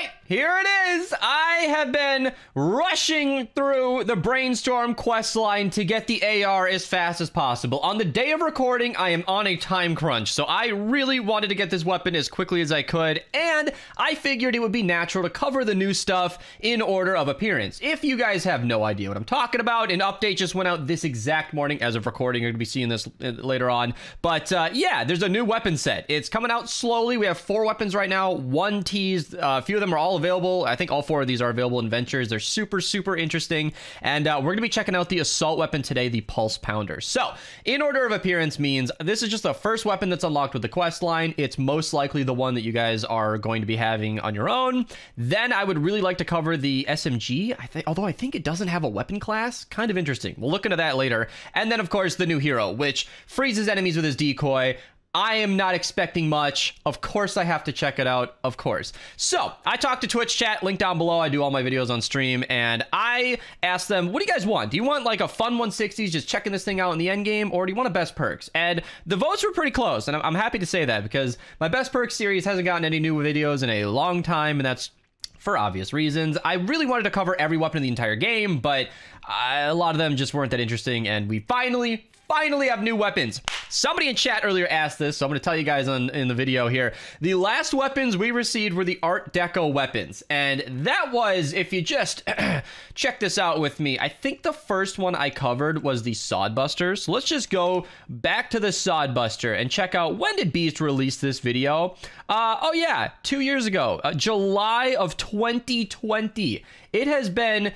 right, here it is. I have been rushing through the Brainstorm quest line to get the AR as fast as possible. On the day of recording, I am on a time crunch, so I really wanted to get this weapon as quickly as I could, and I figured it would be natural to cover the new stuff in order of appearance. If you guys have no idea what I'm talking about, an update just went out this exact morning as of recording. You're going to be seeing this uh, later on. But uh, yeah, there's a new weapon set. It's coming out slowly. We have four weapons right now, one teased. Uh, a few of them are all available. I think all four of these are available in Ventures. They're super, super interesting. And uh, we're going to be checking out the assault weapon today, the Pulse Pounder. So, in order of appearance means this is just the first weapon that's unlocked with the quest line. It's most likely the one that you guys are going to be having on your own. Then I would really like to cover the SMG. I think, although I think it doesn't have a weapon class. Kind of interesting. We'll look into that later. And then, of course, the new hero, which freezes enemies with his decoy. I am not expecting much. Of course, I have to check it out. Of course. So, I talked to Twitch chat, link down below. I do all my videos on stream, and I asked them, what do you guys want? Do you want like a fun 160s, just checking this thing out in the end game, or do you want a best perks? And the votes were pretty close, and I'm happy to say that because my best perks series hasn't gotten any new videos in a long time, and that's for obvious reasons. I really wanted to cover every weapon in the entire game, but uh, a lot of them just weren't that interesting, and we finally, finally have new weapons. Somebody in chat earlier asked this, so I'm going to tell you guys on, in the video here. The last weapons we received were the Art Deco weapons, and that was, if you just check this out with me, I think the first one I covered was the Sodbuster. So let's just go back to the Sodbuster and check out when did Beast release this video? Uh, oh yeah, two years ago, uh, July of 2020. It has been...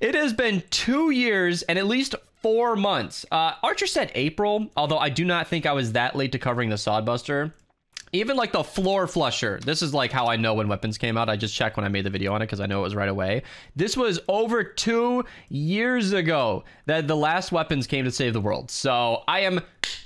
It has been two years and at least four months. Uh, Archer said April, although I do not think I was that late to covering the Sodbuster. Even like the floor flusher. This is like how I know when weapons came out. I just checked when I made the video on it because I know it was right away. This was over two years ago that the last weapons came to save the world. So I am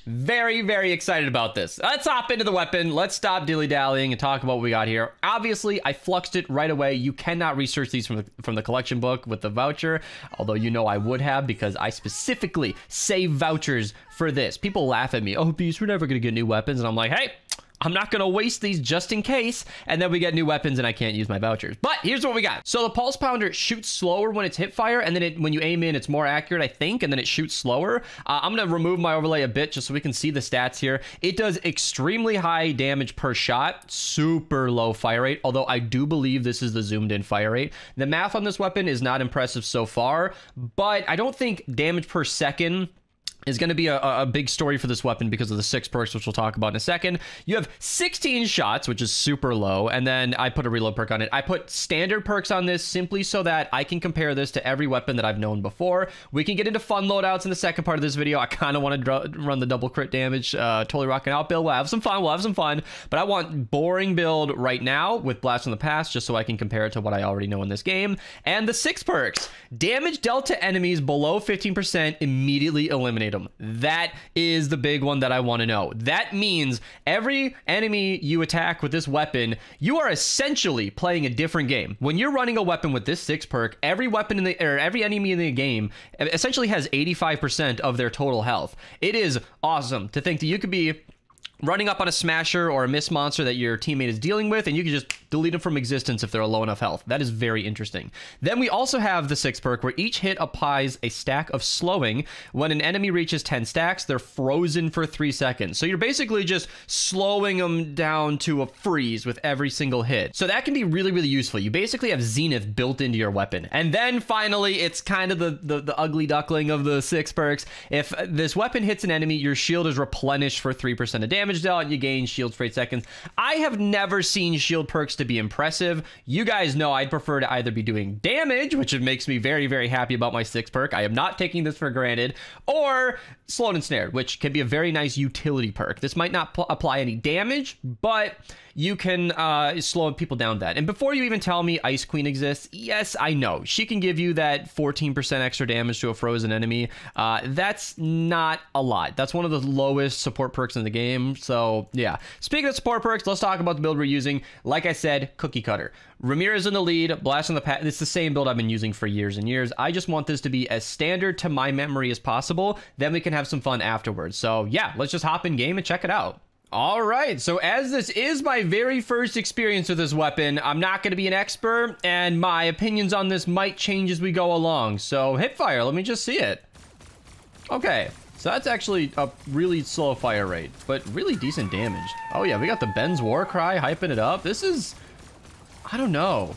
very, very excited about this. Let's hop into the weapon. Let's stop dilly-dallying and talk about what we got here. Obviously, I fluxed it right away. You cannot research these from the, from the collection book with the voucher, although you know I would have because I specifically save vouchers for this. People laugh at me. Oh, Beast, we're never going to get new weapons. And I'm like, hey, I'm not going to waste these just in case. And then we get new weapons and I can't use my vouchers. But here's what we got. So the Pulse Pounder shoots slower when it's hip fire. And then it, when you aim in, it's more accurate, I think. And then it shoots slower. Uh, I'm going to remove my overlay a bit just so we can see the stats here. It does extremely high damage per shot. Super low fire rate. Although I do believe this is the zoomed in fire rate. The math on this weapon is not impressive so far. But I don't think damage per second is going to be a, a, big story for this weapon because of the six perks, which we'll talk about in a second. You have 16 shots, which is super low, and then I put a reload perk on it. I put standard perks on this simply so that I can compare this to every weapon that I've known before. We can get into fun loadouts in the second part of this video. I kind of want to run the double crit damage, uh, totally rocking out build. We'll have some fun. We'll have some fun, but I want boring build right now with Blast from the Past, just so I can compare it to what I already know in this game. And the six perks, damage dealt to enemies below 15% immediately eliminate them. That is the big one that I want to know. That means every enemy you attack with this weapon, you are essentially playing a different game. When you're running a weapon with this six perk, every weapon in the or every enemy in the game essentially has 85% of their total health. It is awesome to think that you could be running up on a smasher or a mist monster that your teammate is dealing with, and you can just delete them from existence if they're low enough health. That is very interesting. Then we also have the six perk where each hit applies a stack of slowing. When an enemy reaches 10 stacks, they're frozen for three seconds. So you're basically just slowing them down to a freeze with every single hit. So that can be really, really useful. You basically have Zenith built into your weapon. And then finally, it's kind of the, the, the ugly duckling of the six perks. If this weapon hits an enemy, your shield is replenished for 3% of damage damage dealt, you gain shields for 8 seconds. I have never seen shield perks to be impressive. You guys know I'd prefer to either be doing damage, which makes me very, very happy about my 6 perk. I am not taking this for granted. Or slowed and snared, which can be a very nice utility perk. This might not apply any damage, but you can uh, slow people down that. And before you even tell me Ice Queen exists, yes, I know. She can give you that 14% extra damage to a frozen enemy. Uh, that's not a lot. That's one of the lowest support perks in the game. So, yeah. Speaking of support perks, let's talk about the build we're using. Like I said, Cookie Cutter. Ramirez in the lead, Blast in the past. It's the same build I've been using for years and years. I just want this to be as standard to my memory as possible. Then we can have some fun afterwards. So, yeah, let's just hop in game and check it out. All right, so as this is my very first experience with this weapon, I'm not going to be an expert, and my opinions on this might change as we go along. So, hip fire, let me just see it. Okay, so that's actually a really slow fire rate, but really decent damage. Oh yeah, we got the Ben's War Cry hyping it up. This is, I don't know.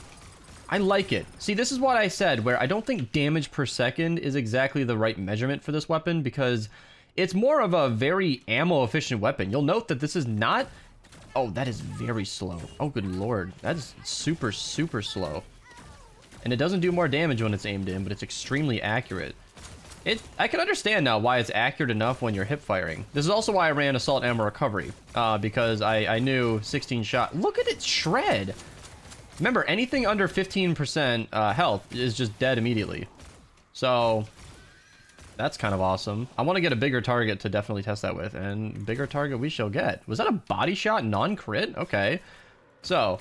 I like it. See, this is what I said, where I don't think damage per second is exactly the right measurement for this weapon, because it's more of a very ammo efficient weapon. You'll note that this is not... Oh, that is very slow. Oh, good lord. That is super, super slow. And it doesn't do more damage when it's aimed in, but it's extremely accurate. It, I can understand now why it's accurate enough when you're hip firing. This is also why I ran Assault Ammo Recovery, uh, because I, I knew 16 shot. Look at it shred! Remember, anything under 15% uh, health is just dead immediately. So, that's kind of awesome. I want to get a bigger target to definitely test that with, and bigger target we shall get. Was that a body shot non-crit? Okay. So,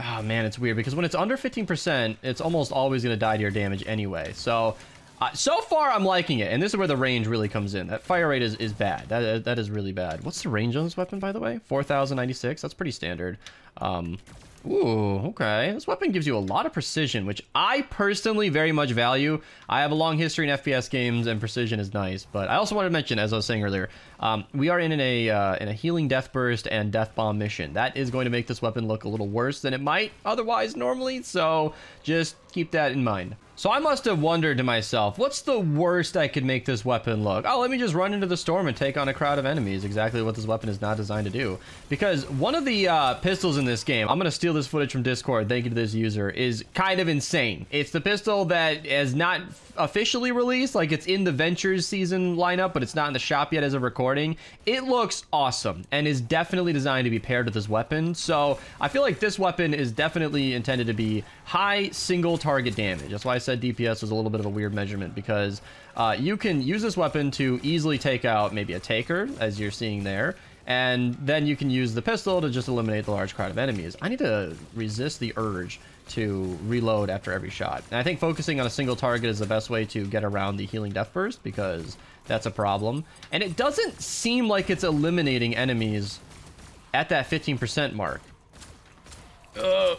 oh man, it's weird because when it's under 15%, it's almost always going to die to your damage anyway. So, uh, so far I'm liking it, and this is where the range really comes in. That fire rate is, is bad. That, that is really bad. What's the range on this weapon, by the way? 4,096? That's pretty standard. Um, Ooh, okay. This weapon gives you a lot of precision, which I personally very much value. I have a long history in FPS games, and precision is nice. But I also wanted to mention, as I was saying earlier, um, we are in a uh, in a healing death burst and death bomb mission. That is going to make this weapon look a little worse than it might otherwise normally. So just keep that in mind. So I must have wondered to myself, what's the worst I could make this weapon look? Oh, let me just run into the storm and take on a crowd of enemies. Exactly what this weapon is not designed to do. Because one of the uh, pistols in this game, I'm going to steal this footage from Discord, thank you to this user, is kind of insane. It's the pistol that is not officially released, like it's in the Ventures season lineup, but it's not in the shop yet as a of recording. It looks awesome and is definitely designed to be paired with this weapon. So I feel like this weapon is definitely intended to be high single target damage. That's why I said DPS was a little bit of a weird measurement because uh, you can use this weapon to easily take out maybe a taker, as you're seeing there, and then you can use the pistol to just eliminate the large crowd of enemies. I need to resist the urge to reload after every shot. And I think focusing on a single target is the best way to get around the healing death burst because that's a problem. And it doesn't seem like it's eliminating enemies at that 15% mark. Ugh.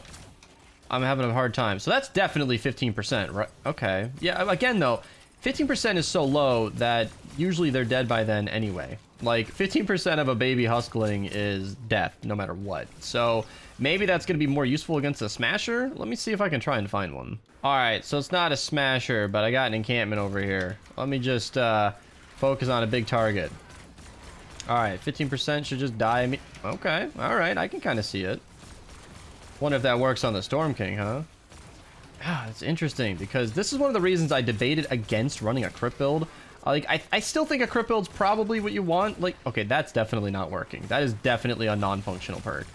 I'm having a hard time. So that's definitely 15%, right? Okay. Yeah, again, though, 15% is so low that usually they're dead by then anyway. Like, 15% of a baby Huskling is death, no matter what. So, maybe that's going to be more useful against a Smasher? Let me see if I can try and find one. Alright, so it's not a Smasher, but I got an encampment over here. Let me just uh, focus on a big target. Alright, 15% should just die. Okay, alright, I can kind of see it. Wonder if that works on the Storm King, huh? Ah, that's interesting, because this is one of the reasons I debated against running a crit build. Like, I, I still think a crit build's probably what you want. Like, okay, that's definitely not working. That is definitely a non-functional perk.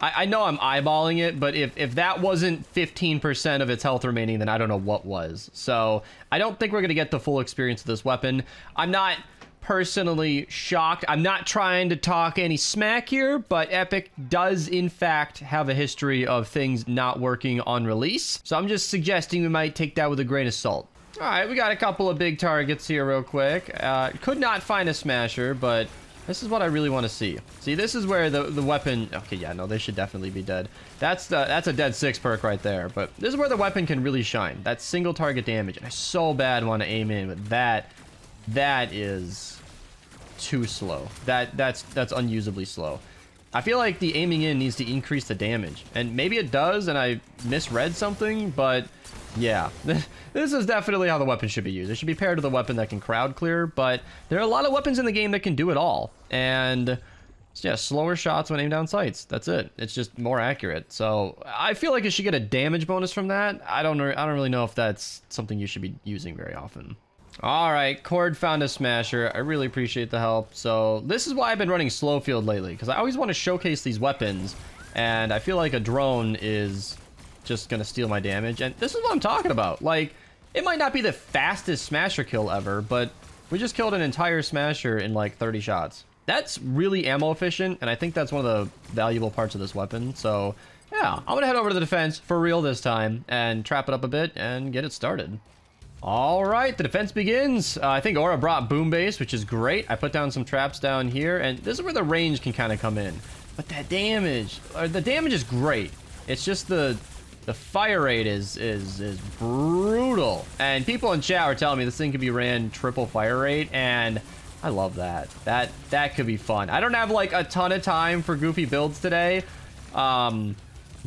I, I know I'm eyeballing it, but if, if that wasn't 15% of its health remaining, then I don't know what was. So, I don't think we're going to get the full experience of this weapon. I'm not personally shocked. I'm not trying to talk any smack here, but Epic does in fact have a history of things not working on release. So I'm just suggesting we might take that with a grain of salt. All right, we got a couple of big targets here real quick. Uh, could not find a smasher, but this is what I really want to see. See, this is where the, the weapon... Okay, yeah, no, they should definitely be dead. That's the, that's a dead six perk right there, but this is where the weapon can really shine. That single target damage. And I so bad want to aim in, but that, that is too slow. That that's that's unusably slow. I feel like the aiming in needs to increase the damage. And maybe it does and I misread something, but yeah. this is definitely how the weapon should be used. It should be paired with a weapon that can crowd clear, but there are a lot of weapons in the game that can do it all. And yeah, slower shots when aimed down sights. That's it. It's just more accurate. So I feel like it should get a damage bonus from that. I don't know. I don't really know if that's something you should be using very often. All right, Cord found a smasher. I really appreciate the help. So this is why I've been running slow field lately, because I always want to showcase these weapons, and I feel like a drone is just going to steal my damage. And this is what I'm talking about. Like, it might not be the fastest smasher kill ever, but we just killed an entire smasher in like 30 shots. That's really ammo efficient, and I think that's one of the valuable parts of this weapon. So yeah, I'm going to head over to the defense for real this time and trap it up a bit and get it started. All right, the defense begins. Uh, I think Aura brought Boom Base, which is great. I put down some traps down here, and this is where the range can kind of come in. But that damage, or the damage is great. It's just the the fire rate is is is brutal. And people in chat are telling me this thing could be ran triple fire rate, and I love that. That that could be fun. I don't have like a ton of time for goofy builds today, um,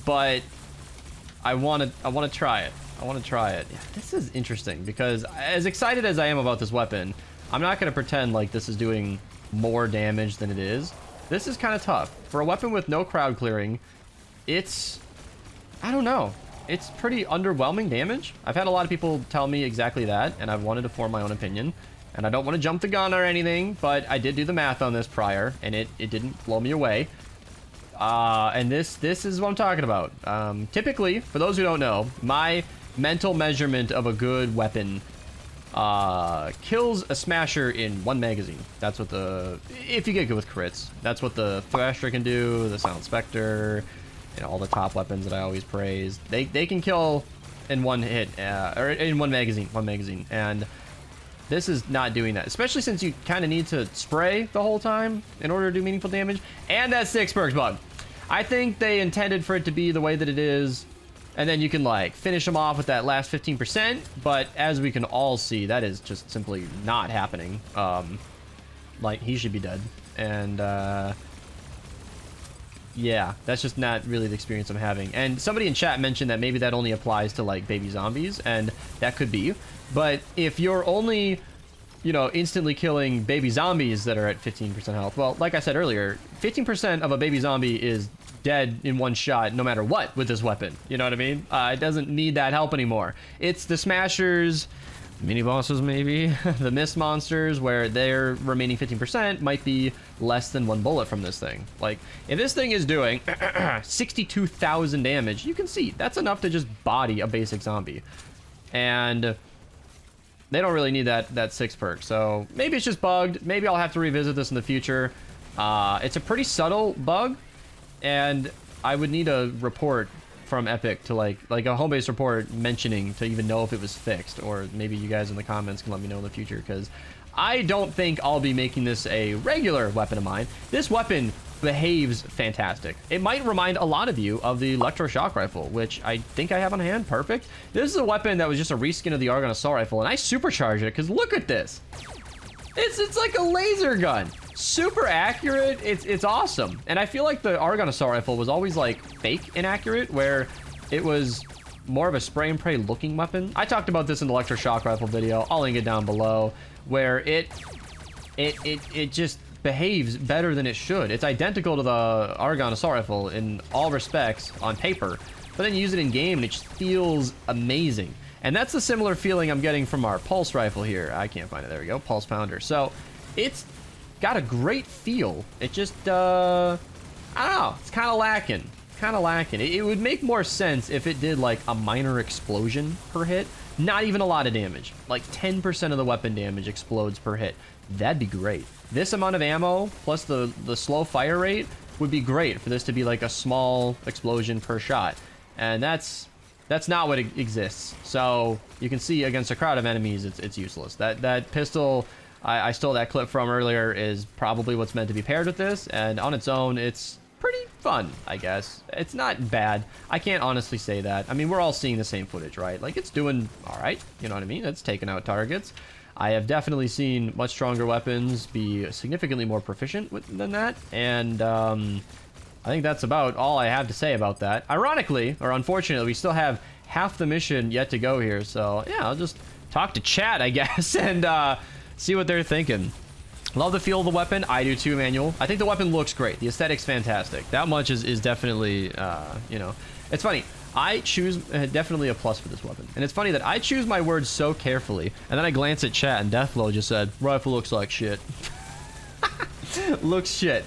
but I want to I want to try it. I want to try it. This is interesting because as excited as I am about this weapon, I'm not going to pretend like this is doing more damage than it is. This is kind of tough. For a weapon with no crowd clearing, it's... I don't know. It's pretty underwhelming damage. I've had a lot of people tell me exactly that, and I've wanted to form my own opinion. And I don't want to jump the gun or anything, but I did do the math on this prior, and it, it didn't blow me away. Uh, and this this is what I'm talking about. Um, typically, for those who don't know, my mental measurement of a good weapon uh, kills a smasher in one magazine. That's what the, if you get good with crits, that's what the Thrasher can do, the Silent Specter, and all the top weapons that I always praise. They, they can kill in one hit, uh, or in one magazine, one magazine. And this is not doing that, especially since you kind of need to spray the whole time in order to do meaningful damage. And that six perks bug. I think they intended for it to be the way that it is and then you can like finish them off with that last 15%. But as we can all see, that is just simply not happening. Um, like he should be dead. And uh, yeah, that's just not really the experience I'm having. And somebody in chat mentioned that maybe that only applies to like baby zombies and that could be. But if you're only you know, instantly killing baby zombies that are at 15% health. Well, like I said earlier, 15% of a baby zombie is dead in one shot no matter what with this weapon. You know what I mean? Uh, it doesn't need that help anymore. It's the smashers, mini bosses maybe, the mist monsters where their remaining 15% might be less than one bullet from this thing. Like, if this thing is doing 62,000 damage, you can see that's enough to just body a basic zombie. And they don't really need that, that six perk. So maybe it's just bugged. Maybe I'll have to revisit this in the future. Uh, it's a pretty subtle bug, and I would need a report from Epic to like like a home base report mentioning to even know if it was fixed, or maybe you guys in the comments can let me know in the future because I don't think I'll be making this a regular weapon of mine. This weapon behaves fantastic. It might remind a lot of you of the Lectro Shock rifle, which I think I have on hand. Perfect. This is a weapon that was just a reskin of the Argon assault rifle, and I supercharged it because look at this. It's it's like a laser gun super accurate. It's it's awesome. And I feel like the Argon Assault Rifle was always like fake inaccurate, where it was more of a spray and pray looking weapon. I talked about this in the Lectro Shock rifle video. I'll link it down below, where it it it it just behaves better than it should. It's identical to the Argon Assault Rifle in all respects on paper, but then you use it in game and it just feels amazing. And that's the similar feeling I'm getting from our Pulse Rifle here. I can't find it. There we go. Pulse Pounder. So it's got a great feel. It just, uh, I don't know. It's kind of lacking. Kind of lacking. It, it, would make more sense if it did like a minor explosion per hit. Not even a lot of damage. Like 10% of the weapon damage explodes per hit. That'd be great. This amount of ammo plus the, the slow fire rate would be great for this to be like a small explosion per shot. And that's that's not what exists. So you can see against a crowd of enemies, it's, it's useless. That that pistol I, I stole that clip from earlier is probably what's meant to be paired with this, and on its own, it's pretty fun, I guess. It's not bad. I can't honestly say that. I mean, we're all seeing the same footage, right? Like, it's doing all right, you know what I mean? It's taking out targets. I have definitely seen much stronger weapons be significantly more proficient with, than that, and um, I think that's about all I have to say about that. Ironically, or unfortunately, we still have half the mission yet to go here, so yeah, I'll just talk to chat, I guess, and uh, see what they're thinking. Love the feel of the weapon. I do too, Manuel. I think the weapon looks great. The aesthetic's fantastic. That much is, is definitely, uh, you know, it's funny. I choose uh, definitely a plus for this weapon. And it's funny that I choose my words so carefully, and then I glance at chat, and Deathlow just said, rifle looks like shit. looks shit.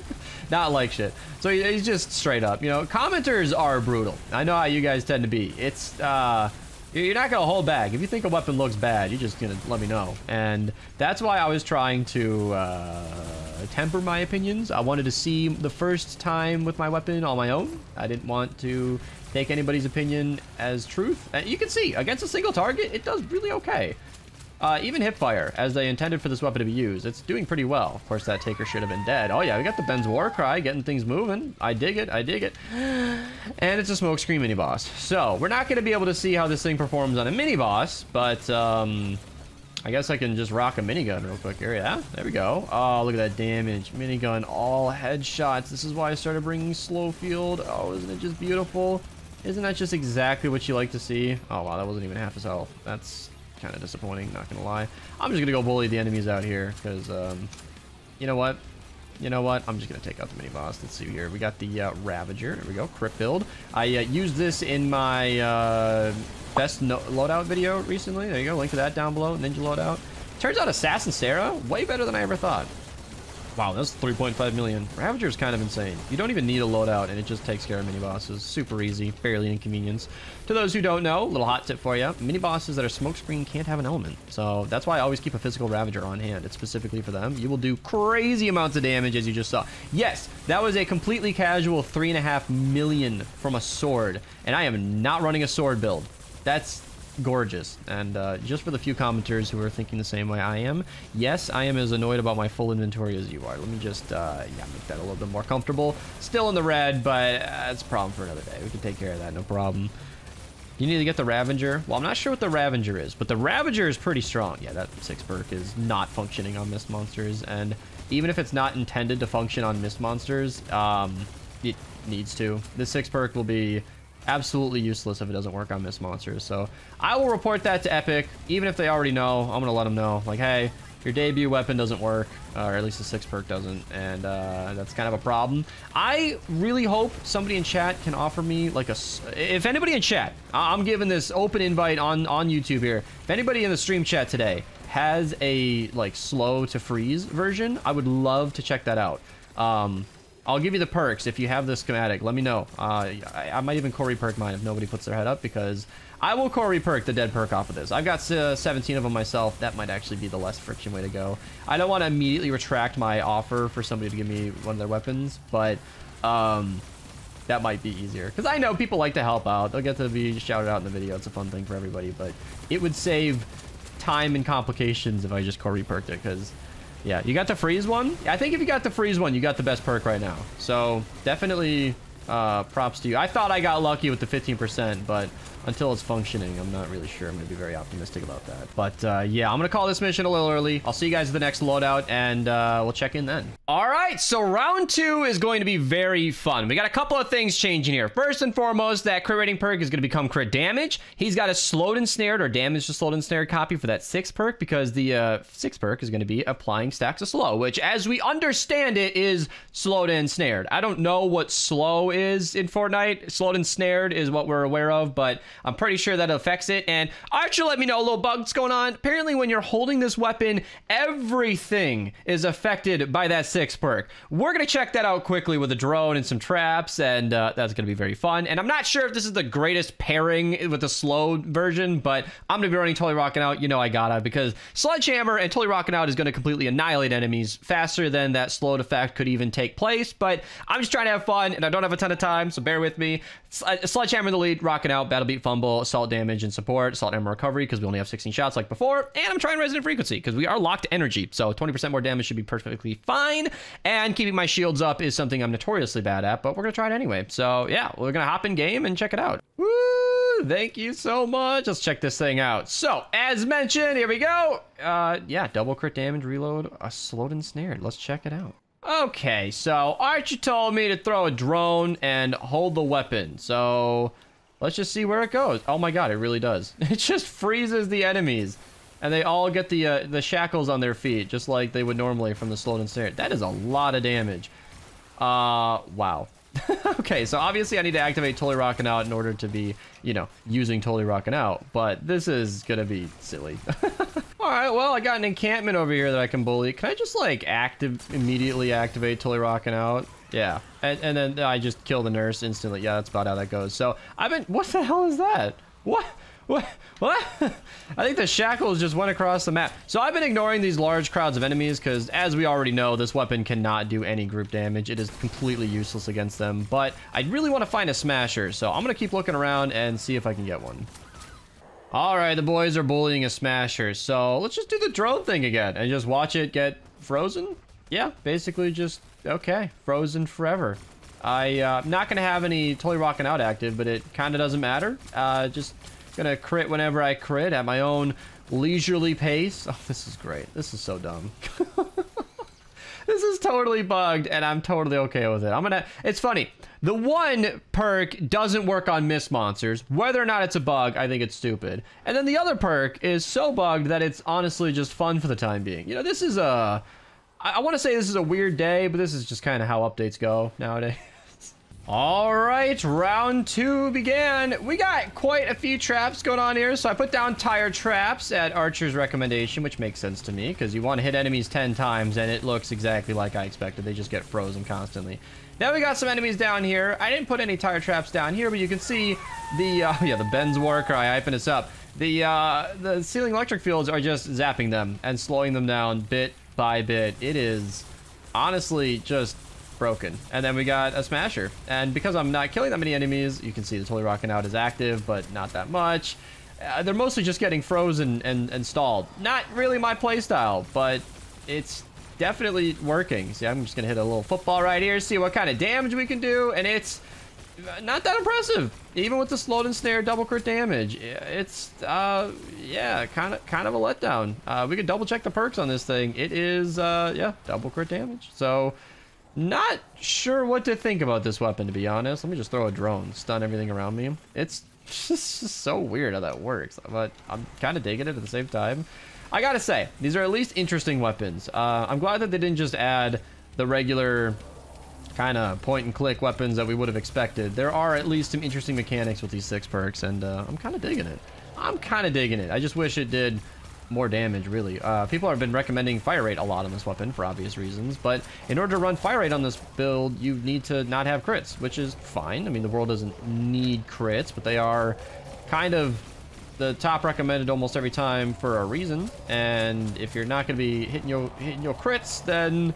Not like shit. So he's just straight up, you know, commenters are brutal. I know how you guys tend to be. It's, uh, You're not going to hold back. If you think a weapon looks bad, you're just going to let me know. And that's why I was trying to uh, temper my opinions. I wanted to see the first time with my weapon on my own. I didn't want to take anybody's opinion as truth. And you can see, against a single target, it does really okay. Uh, even hipfire, as they intended for this weapon to be used, it's doing pretty well. Of course, that taker should have been dead. Oh yeah, we got the Ben's Warcry getting things moving. I dig it, I dig it. And it's a smokescreen mini boss. So, we're not going to be able to see how this thing performs on a mini boss, but um, I guess I can just rock a minigun real quick here. Yeah, there we go. Oh, look at that damage. Minigun, all headshots. This is why I started bringing slow field. Oh, isn't it just beautiful? Isn't that just exactly what you like to see? Oh, wow, that wasn't even half his health. That's kind of disappointing, not gonna lie. I'm just gonna go bully the enemies out here, because, um, you know what? You know what? I'm just gonna take out the mini boss. Let's see here. We got the uh, Ravager. There we go. Crit build. I uh, used this in my uh, best no loadout video recently. There you go. Link to that down below. Ninja loadout. Turns out Assassin Sarah way better than I ever thought. Wow, that's 3.5 million. Ravager is kind of insane. You don't even need a loadout, and it just takes care of mini bosses. Super easy, fairly inconvenience. To those who don't know, little hot tip for you: mini bosses that are smokescreen can't have an element. So that's why I always keep a physical Ravager on hand. It's specifically for them. You will do crazy amounts of damage, as you just saw. Yes, that was a completely casual three and a half million from a sword, and I am not running a sword build. That's gorgeous. And uh, just for the few commenters who are thinking the same way I am, yes, I am as annoyed about my full inventory as you are. Let me just, uh, yeah, make that a little bit more comfortable. Still in the red, but uh, it's a problem for another day. We can take care of that, no problem. You need to get the Ravager. Well, I'm not sure what the Ravager is, but the Ravager is pretty strong. Yeah, that 6 perk is not functioning on Mist Monsters, and even if it's not intended to function on Mist Monsters, um, it needs to. This 6 perk will be absolutely useless if it doesn't work on Mist Monsters. So I will report that to Epic, even if they already know. I'm going to let them know, like, hey, your debut weapon doesn't work, or at least the six perk doesn't, and uh, that's kind of a problem. I really hope somebody in chat can offer me like a. If anybody in chat, I'm giving this open invite on on YouTube here. If anybody in the stream chat today has a like slow to freeze version, I would love to check that out. Um, I'll give you the perks if you have the schematic. Let me know. Uh, I, I, might even core re-perk mine if nobody puts their head up because I will core re-perk the dead perk off of this. I've got uh, 17 of them myself. That might actually be the less friction way to go. I don't want to immediately retract my offer for somebody to give me one of their weapons, but um, that might be easier. Because I know people like to help out. They'll get to be shouted out in the video. It's a fun thing for everybody, but it would save time and complications if I just core re-perked it because yeah, you got the freeze one? I think if you got the freeze one, you got the best perk right now. So definitely uh, props to you. I thought I got lucky with the 15%, but until it's functioning, I'm not really sure. I'm going to be very optimistic about that. But uh, yeah, I'm going to call this mission a little early. I'll see you guys at the next loadout, and uh, we'll check in then. All right, so round two is going to be very fun. We got a couple of things changing here. First and foremost, that crit rating perk is going to become crit damage. He's got a slowed and snared or damage to slowed and snared copy for that six perk because the uh, six perk is going to be applying stacks of slow, which as we understand it is slowed and snared. I don't know what slow is in Fortnite. Slowed and snared is what we're aware of, but I'm pretty sure that affects it. And Archer let me know a little bug's going on. Apparently, when you're holding this weapon, everything is affected by that six perk. We're going to check that out quickly with a drone and some traps, and uh, that's going to be very fun. And I'm not sure if this is the greatest pairing with the slow version, but I'm going to be running Totally Rocking Out. You know I gotta, because Sledgehammer and Totally Rocking Out is going to completely annihilate enemies faster than that slowed effect could even take place. But I'm just trying to have fun, and I don't have a ton of time, so bear with me. Sledgehammer in the lead, Rocking Out, Battle Beat Fumble, Assault Damage and Support, Assault Ammo Recovery, because we only have 16 shots like before, and I'm trying Resonant Frequency, because we are locked energy, so 20% more damage should be perfectly fine, and keeping my shields up is something I'm notoriously bad at, but we're going to try it anyway. So yeah, we're going to hop in game and check it out. Woo! Thank you so much. Let's check this thing out. So, as mentioned, here we go. Uh, yeah, double crit damage, reload, a slowed and snared. Let's check it out. Okay, so Archie told me to throw a drone and hold the weapon. So let's just see where it goes. Oh my god, it really does. It just freezes the enemies. And they all get the uh, the shackles on their feet, just like they would normally from the slowed and snared. That is a lot of damage. Uh, wow. okay, so obviously I need to activate Totally Rocking Out in order to be, you know, using Totally Rocking Out, but this is gonna be silly. Alright, well, I got an encampment over here that I can bully. Can I just, like, active immediately activate Totally Rocking Out? Yeah, and, and then I just kill the nurse instantly. Yeah, that's about how that goes. So, I've been... What the hell is that? What? What? What? I think the shackles just went across the map. So I've been ignoring these large crowds of enemies because, as we already know, this weapon cannot do any group damage. It is completely useless against them. But I really want to find a smasher, so I'm going to keep looking around and see if I can get one. All right, the boys are bullying a smasher, so let's just do the drone thing again and just watch it get frozen. Yeah, basically just, okay, frozen forever. I, uh, am not going to have any totally rocking out active, but it kind of doesn't matter. Uh, just Gonna crit whenever I crit at my own leisurely pace. Oh, this is great. This is so dumb. this is totally bugged, and I'm totally okay with it. I'm gonna... It's funny. The one perk doesn't work on mist monsters. Whether or not it's a bug, I think it's stupid. And then the other perk is so bugged that it's honestly just fun for the time being. You know, this is a... I, I want to say this is a weird day, but this is just kind of how updates go nowadays. All right, round two began. We got quite a few traps going on here, so I put down tire traps at Archer's recommendation, which makes sense to me, because you want to hit enemies 10 times, and it looks exactly like I expected. They just get frozen constantly. Now we got some enemies down here. I didn't put any tire traps down here, but you can see the, uh, yeah, the Ben's. All right, hyping us up. The, uh, the ceiling electric fields are just zapping them and slowing them down bit by bit. It is honestly just broken. And then we got a Smasher. And because I'm not killing that many enemies, you can see the Totally Rocking Out is active, but not that much. Uh, they're mostly just getting frozen and, and stalled. Not really my playstyle, but it's definitely working. See, I'm just going to hit a little football right here, see what kind of damage we can do, and it's not that impressive. Even with the slowed and snare double crit damage, it's, uh, yeah, kind of kind of a letdown. Uh, we could double check the perks on this thing. It is, uh, yeah, double crit damage. So, not sure what to think about this weapon, to be honest. Let me just throw a drone, stun everything around me. It's just so weird how that works, but I'm kind of digging it at the same time. I gotta say, these are at least interesting weapons. Uh, I'm glad that they didn't just add the regular kind of point and click weapons that we would have expected. There are at least some interesting mechanics with these six perks, and uh, I'm kind of digging it. I'm kind of digging it. I just wish it did more damage, really. Uh, people have been recommending fire rate a lot on this weapon for obvious reasons, but in order to run fire rate on this build, you need to not have crits, which is fine. I mean, the world doesn't need crits, but they are kind of the top recommended almost every time for a reason. And if you're not going to be hitting your hitting your crits, then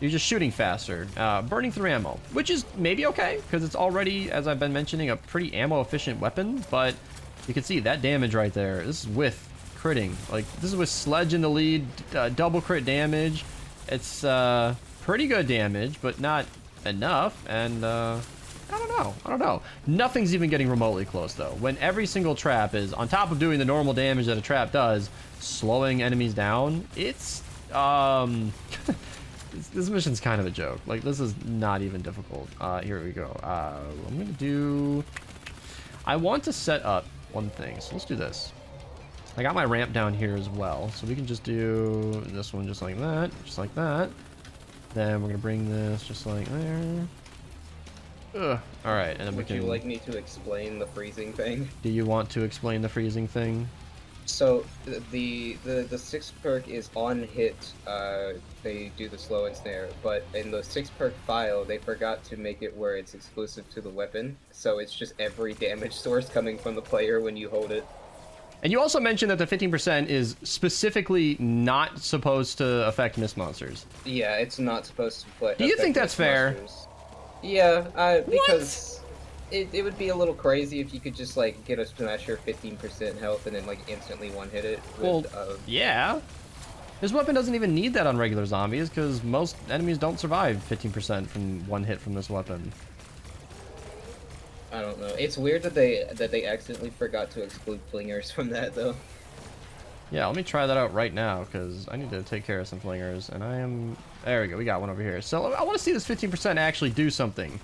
you're just shooting faster, uh, burning through ammo, which is maybe okay because it's already, as I've been mentioning, a pretty ammo efficient weapon. But you can see that damage right there. This is with critting. Like, this is with Sledge in the lead, uh, double crit damage. It's uh, pretty good damage, but not enough. And uh, I don't know. I don't know. Nothing's even getting remotely close, though. When every single trap is, on top of doing the normal damage that a trap does, slowing enemies down, it's... um. this mission's kind of a joke. Like, this is not even difficult. Uh, here we go. Uh, I'm going to do... I want to set up one thing. So let's do this. I got my ramp down here as well, so we can just do this one just like that, just like that. Then we're gonna bring this just like there. Ugh. All right, and then Would we can. you like me to explain the freezing thing? Do you want to explain the freezing thing? So the the the sixth perk is on hit. Uh, they do the slow and snare, but in the six perk file, they forgot to make it where it's exclusive to the weapon. So it's just every damage source coming from the player when you hold it. And you also mentioned that the 15% is specifically not supposed to affect mist monsters. Yeah, it's not supposed to play. Do you think that's fair? Monsters. Yeah, uh, because it, it would be a little crazy if you could just like get a smasher 15% health and then like instantly one hit it. With, well, uh, yeah. This weapon doesn't even need that on regular zombies because most enemies don't survive 15% from one hit from this weapon. I don't know. It's weird that they that they accidentally forgot to exclude flingers from that though. Yeah, let me try that out right now because I need to take care of some flingers, and I am. There we go. We got one over here. So I want to see this 15% actually do something.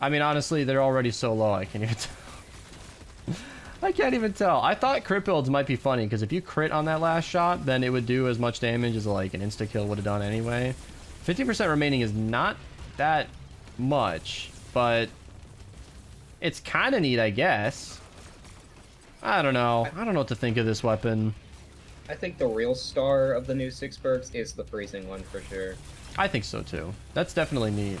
I mean, honestly, they're already so low. I can't even tell. I can't even tell. I thought crit builds might be funny because if you crit on that last shot, then it would do as much damage as like an insta kill would have done anyway. 15% remaining is not that much, but it's kind of neat, I guess. I don't know. I don't know what to think of this weapon. I think the real star of the new six perks is the freezing one for sure. I think so too. That's definitely neat.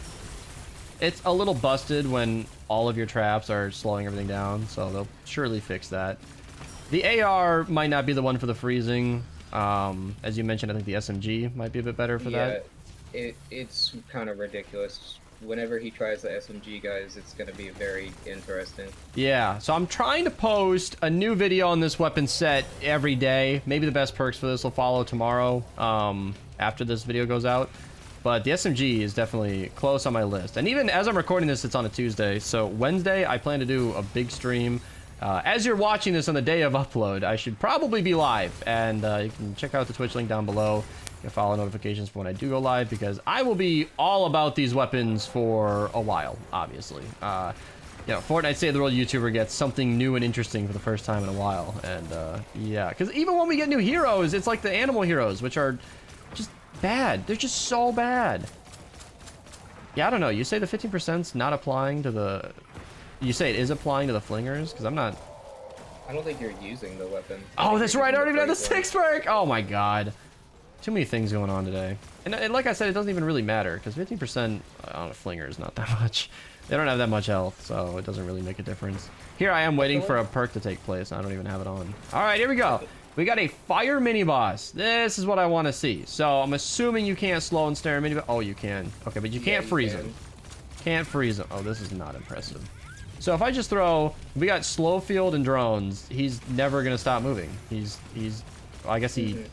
It's a little busted when all of your traps are slowing everything down, so they'll surely fix that. The AR might not be the one for the freezing. Um, as you mentioned, I think the SMG might be a bit better for yeah, that. it it's kind of ridiculous. Whenever he tries the SMG, guys, it's gonna be very interesting. Yeah, so I'm trying to post a new video on this weapon set every day. Maybe the best perks for this will follow tomorrow um, after this video goes out. But the SMG is definitely close on my list. And even as I'm recording this, it's on a Tuesday. So Wednesday, I plan to do a big stream. Uh, as you're watching this on the day of upload, I should probably be live. And uh, you can check out the Twitch link down below. You can follow notifications for when I do go live because I will be all about these weapons for a while, obviously. Uh, you know, Fortnite Save the World YouTuber gets something new and interesting for the first time in a while. And uh, yeah, because even when we get new heroes, it's like the animal heroes, which are just bad. They're just so bad. Yeah, I don't know. You say the 15%'s not applying to the... You say it is applying to the flingers? Because I'm not... I don't think you're using the weapon. Oh, that's right. I don't even have the six perk. Oh my god. Too many things going on today. And, and like I said, it doesn't even really matter because 15% on a flinger is not that much. They don't have that much health, so it doesn't really make a difference. Here I am waiting for a perk to take place. I don't even have it on. All right, here we go. We got a fire mini boss. This is what I want to see. So I'm assuming you can't slow and snare a mini. Oh, you can. Okay, but you can't you freeze can. him. Can't freeze him. Oh, this is not impressive. So if I just throw, we got slow field and drones. He's never gonna stop moving. He's he's. I guess he.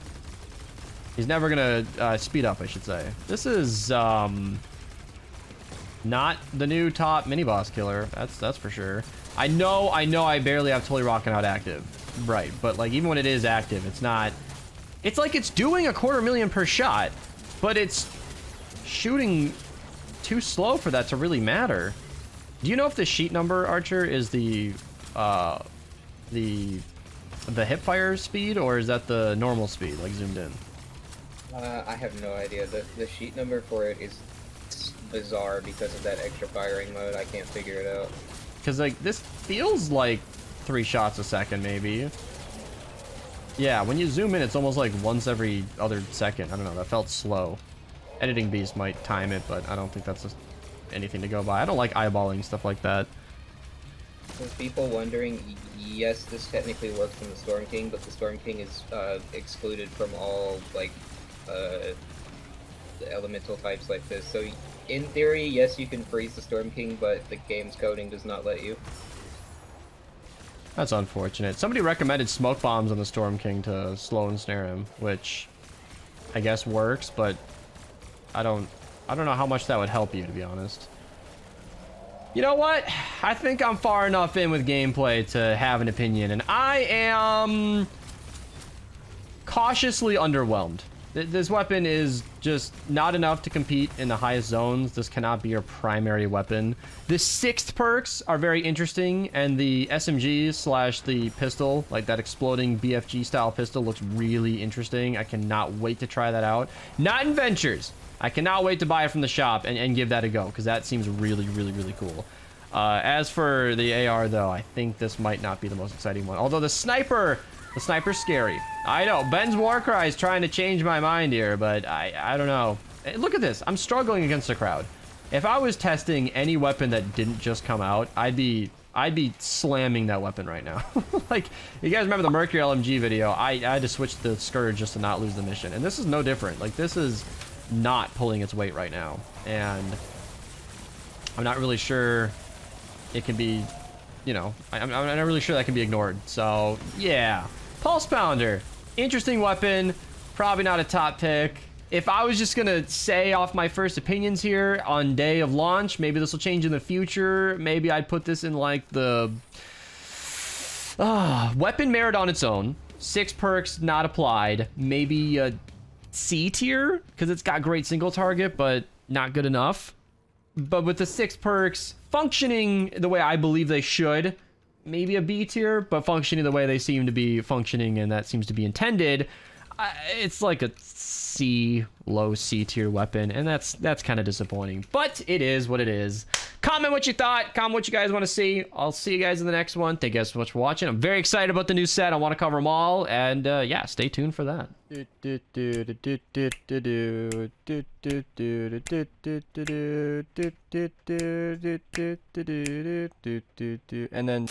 He's never gonna uh, speed up. I should say. This is um. Not the new top mini boss killer. That's that's for sure. I know. I know. I barely have totally rocking out active. Right, but like even when it is active, it's not. It's like it's doing a quarter million per shot, but it's shooting too slow for that to really matter. Do you know if the sheet number, Archer, is the uh, the the hip fire speed, or is that the normal speed, like zoomed in? Uh, I have no idea. The the sheet number for it is bizarre because of that extra firing mode. I can't figure it out. Because like this feels like three shots a second, maybe. Yeah, when you zoom in, it's almost like once every other second. I don't know. That felt slow. Editing Beast might time it, but I don't think that's anything to go by. I don't like eyeballing stuff like that. For people wondering, yes, this technically works in the Storm King, but the Storm King is uh, excluded from all like uh, the elemental types like this. So in theory, yes, you can freeze the Storm King, but the game's coding does not let you. That's unfortunate. Somebody recommended smoke bombs on the Storm King to slow and snare him, which I guess works, but I don't I don't know how much that would help you to be honest. You know what? I think I'm far enough in with gameplay to have an opinion, and I am cautiously underwhelmed. Th- This weapon is just not enough to compete in the highest zones. This cannot be your primary weapon. The sixth perks are very interesting, and the SMG slash the pistol, like that exploding BFG style pistol, looks really interesting. I cannot wait to try that out. Not in Ventures. I cannot wait to buy it from the shop and, and give that a go, because that seems really, really, really cool. Uh, as for the AR, though, I think this might not be the most exciting one. Although the sniper, the sniper's scary. I know, Ben's Warcry is trying to change my mind here, but I, I don't know. Eh, Look at this. I'm struggling against the crowd. If I was testing any weapon that didn't just come out, I'd be I'd be slamming that weapon right now. like, you guys remember the Mercury LMG video? I, I had to switch to the Scourge just to not lose the mission. And this is no different. Like, this is not pulling its weight right now. And I'm not really sure it can be, you know, I, I'm, I'm not really sure that can be ignored. So, yeah. Pulse Pounder. Interesting weapon. Probably not a top pick. If I was just going to say off my first opinions here on day of launch, maybe this will change in the future. Maybe I'd put this in like the Ah, weapon merit on its own. Six perks not applied. Maybe a C tier because it's got great single target, but not good enough. But with the six perks functioning the way I believe they should, maybe a B tier, but functioning the way they seem to be functioning and that seems to be intended, I- it's like a C, low C tier weapon, and that's that's kind of disappointing. But it is what it is. Comment what you thought. Comment what you guys want to see. I'll see you guys in the next one. Thank you guys so much for watching. I'm very excited about the new set. I want to cover them all, and uh, yeah, stay tuned for that. And then